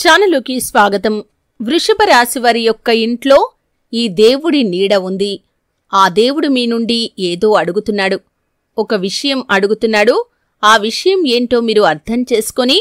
ఛానలుకి స్వాగతం. వృషభ రాశి వారి యొక్క ఇంట్లో ఈ దేవుడి నీడ ఉంది. ఆ దేవుడు మీ నుండి ఏదో అడుగుతున్నాడు. ఒక విషయం అడుగుతున్నాడు. ఆ విషయం ఏంటో మీరు అర్థం చేసుకొని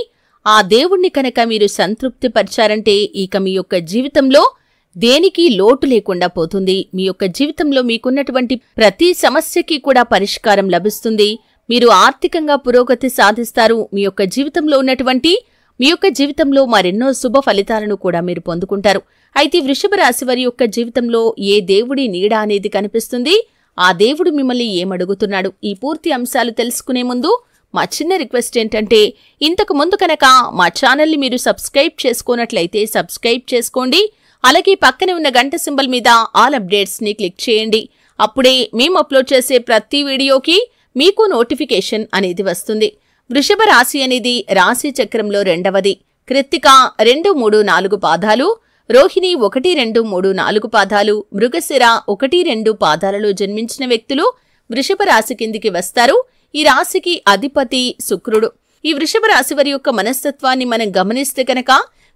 ఆ దేవుణ్ణి కనుక మీరు సంతృప్తిపరిచారంటే ఇక మీ యొక్క జీవితంలో దేనికి లోటు లేకుండా పోతుంది. మీ యొక్క జీవితంలో మీకున్నటువంటి ప్రతి సమస్యకి కూడా పరిష్కారం లభిస్తుంది. మీరు ఆర్థికంగా పురోగతి సాధిస్తారు. మీ యొక్క జీవితంలో ఉన్నటువంటి మీ యొక్క జీవితంలో మరెన్నో శుభ ఫలితాలను కూడా మీరు పొందుకుంటారు. అయితే వృషభ రాశి వారి యొక్క జీవితంలో ఏ దేవుడి నీడ అనేది కనిపిస్తుంది? ఆ దేవుడు మిమ్మల్ని ఏమడుగుతున్నాడు? ఈ పూర్తి అంశాలు తెలుసుకునే ముందు మా చిన్న రిక్వెస్ట్ ఏంటంటే ఇంతకు ముందు కనుక మా ఛానల్ని మీరు సబ్స్క్రైబ్ చేసుకున్నట్లయితే సబ్స్క్రైబ్ చేసుకోండి. అలాగే పక్కనే ఉన్న గంట సింబల్ మీద ఆల్ అప్డేట్స్ని క్లిక్ చేయండి. అప్పుడే మేము అప్లోడ్ చేసే ప్రతి వీడియోకి మీకు నోటిఫికేషన్ అనేది వస్తుంది. వృషభ రాశి అనేది రాశి చక్రంలో రెండవది. కృత్తిక రెండు మూడు నాలుగు పాదాలు. రోహిణి ఒకటి రెండు మూడు నాలుగు పాదాలు. మృగశిర ఒకటి రెండు పాదాలలో జన్మించిన వ్యక్తులు వృషభ రాశి కిందికి వస్తారు. ఈ రాశికి అధిపతి శుక్రుడు. ఈ వృషభ రాశి వారి యొక్క మనస్తత్వాన్ని మనం గమనిస్తే కనుక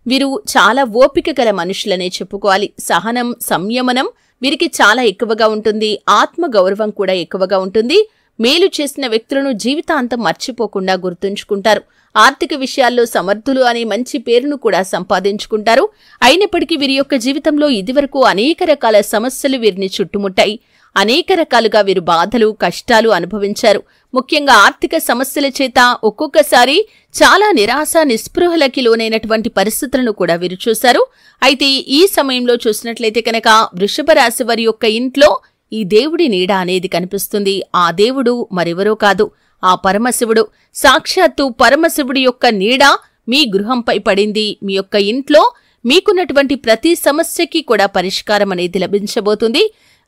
వీరు చాలా ఓపిక గల మనుషులనే చెప్పుకోవాలి. సహనం సంయమనం వీరికి చాలా ఎక్కువగా ఉంటుంది. ఆత్మ గౌరవం కూడా ఎక్కువగా ఉంటుంది. మేలు చేసిన వ్యక్తులను జీవితాంతం మర్చిపోకుండా గుర్తుంచుకుంటారు. ఆర్థిక విషయాల్లో సమర్థులు అనే మంచి పేరును కూడా సంపాదించుకుంటారు. అయినప్పటికీ వీరి యొక్క జీవితంలో ఇదివరకు అనేక రకాల సమస్యలు వీరిని చుట్టుముట్టాయి. అనేక రకాలుగా వీరు బాధలు కష్టాలు అనుభవించారు. ముఖ్యంగా ఆర్థిక సమస్యల చేత ఒక్కొక్కసారి చాలా నిరాశ నిస్పృహలకి లోనైనటువంటి పరిస్థితులను కూడా వీరు చూశారు. అయితే ఈ సమయంలో చూసినట్లయితే కనుక వృషభ రాశి వారి యొక్క ఇంట్లో ఈ దేవుడి నీడ అనేది కనిపిస్తుంది. ఆ దేవుడు మరెవరో కాదు. ఆ పరమశివుడు. సాక్షాత్తు పరమశివుడి యొక్క నీడ మీ గృహంపై పడింది. మీ యొక్క ఇంట్లో మీకున్నటువంటి ప్రతి సమస్యకి కూడా పరిష్కారం అనేది లభించబోతుంది.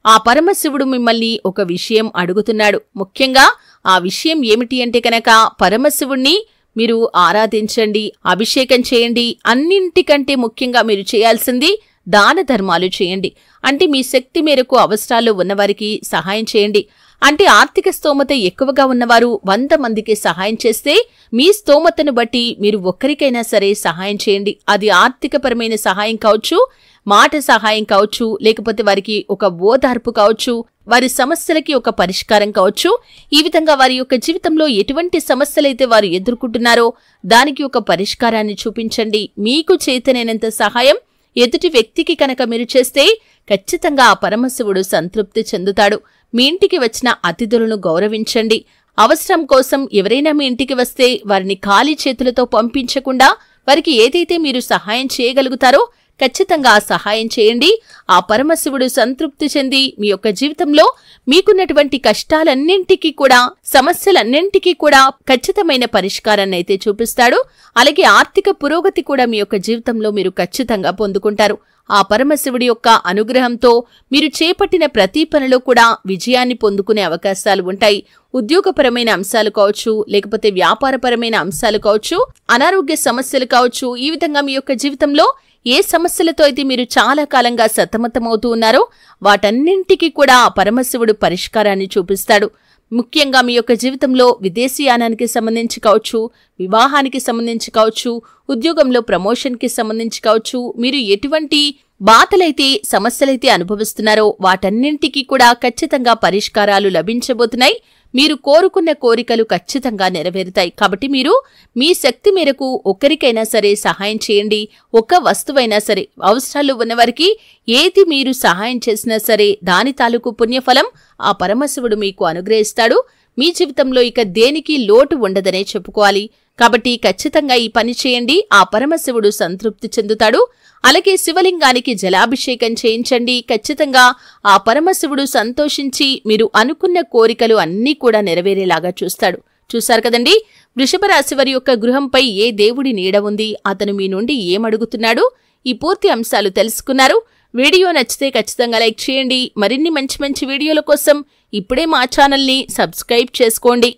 ఆ పరమశివుడు మిమ్మల్ని ఒక విషయం అడుగుతున్నాడు. ముఖ్యంగా ఆ విషయం ఏమిటి అంటే కనుక పరమశివుణ్ణి మీరు ఆరాధించండి అభిషేకం చేయండి. అన్నింటికంటే ముఖ్యంగా మీరు చేయాల్సింది దాన ధర్మాలు చేయండి. అంటే మీ శక్తి మేరకు అవసరాలు ఉన్నవారికి సహాయం చేయండి. అంటే ఆర్థిక స్తోమత ఎక్కువగా ఉన్నవారు వంద మందికి సహాయం చేస్తే మీ స్తోమతను బట్టి మీరు ఒక్కరికైనా సరే సహాయం చేయండి. అది ఆర్థికపరమైన సహాయం కావచ్చు మాట సహాయం కావచ్చు లేకపోతే వారికి ఒక ఓదార్పు కావచ్చు వారి సమస్యలకి ఒక పరిష్కారం కావచ్చు. ఈ విధంగా వారి యొక్క జీవితంలో ఎటువంటి సమస్యలైతే వారు ఎదుర్కొంటున్నారో దానికి ఒక పరిష్కారాన్ని చూపించండి. మీకు చేతనైనంత సహాయం ఎదుటి వ్యక్తికి కనుక మీరు చేస్తే ఖచ్చితంగా ఆ పరమశివుడు సంతృప్తి చెందుతాడు. మీ ఇంటికి వచ్చిన అతిథులను గౌరవించండి. అవసరం కోసం ఎవరైనా మీ ఇంటికి వస్తే వారిని ఖాళీ చేతులతో పంపించకుండా వారికి ఏదైతే మీరు సహాయం చేయగలుగుతారో ఖచ్చితంగా సహాయం చేయండి. ఆ పరమశివుడు సంతృప్తి చెంది మీ యొక్క జీవితంలో మీకున్నటువంటి కష్టాలన్నింటికీ కూడా సమస్యలన్నింటికీ కూడా ఖచ్చితమైన పరిష్కారాన్ని అయితే చూపిస్తాడు. అలాగే ఆర్థిక పురోగతి కూడా మీ యొక్క జీవితంలో మీరు ఖచ్చితంగా పొందుకుంటారు. ఆ పరమశివుడి యొక్క అనుగ్రహంతో మీరు చేపట్టిన ప్రతి పనిలో కూడా విజయాన్ని పొందుకునే అవకాశాలు ఉంటాయి. ఉద్యోగపరమైన అంశాలు కావచ్చు లేకపోతే వ్యాపారపరమైన అంశాలు కావచ్చు అనారోగ్య సమస్యలు కావచ్చు ఈ విధంగా మీ యొక్క జీవితంలో ఏ సమస్యలతో అయితే మీరు చాలా కాలంగా సతమతమవుతూ ఉన్నారో వాటన్నింటికీ కూడా ఆ పరమశివుడు పరిష్కారాన్ని చూపిస్తాడు. ముఖ్యంగా మీ యొక్క జీవితంలో విదేశీయానానికి సంబంధించి కావచ్చు వివాహానికి సంబంధించి కావచ్చు ఉద్యోగంలో ప్రమోషన్కి సంబంధించి కావచ్చు మీరు ఎటువంటి బాధలైతే సమస్యలైతే అనుభవిస్తున్నారో వాటన్నింటికీ కూడా ఖచ్చితంగా పరిష్కారాలు లభించబోతున్నాయి. మీరు కోరుకున్న కోరికలు ఖచ్చితంగా నెరవేరుతాయి. కాబట్టి మీరు మీ శక్తి మేరకు ఒకరికైనా సరే సహాయం చేయండి. ఒక్క వస్తువైనా సరే అవసరాలు ఉన్నవారికి ఏది మీరు సహాయం చేసినా సరే దాని తాలూకు పుణ్యఫలం ఆ పరమశివుడు మీకు అనుగ్రహిస్తాడు. మీ జీవితంలో ఇక దేనికి లోటు ఉండదనే చెప్పుకోవాలి. కాబట్టి ఖచ్చితంగా ఈ పని చేయండి. ఆ పరమశివుడు సంతృప్తి చెందుతాడు. అలాగే శివలింగానికి జలాభిషేకం చేయించండి. ఖచ్చితంగా ఆ పరమశివుడు సంతోషించి మీరు అనుకున్న కోరికలు అన్నీ కూడా నెరవేరేలాగా చూస్తాడు. చూశారు కదండి? వృషభ రాశి వారి యొక్క గృహంపై ఏ దేవుడి నీడ ఉంది? అతను మీ నుండి ఏమడుగుతున్నాడు ఈ పూర్తి అంశాలు తెలుసుకున్నారు. వీడియో నచ్చితే ఖచ్చితంగా లైక్ చేయండి. మరిన్ని మంచి మంచి వీడియోల కోసం ఇప్పుడే మా ఛానల్ని సబ్స్క్రైబ్ చేసుకోండి.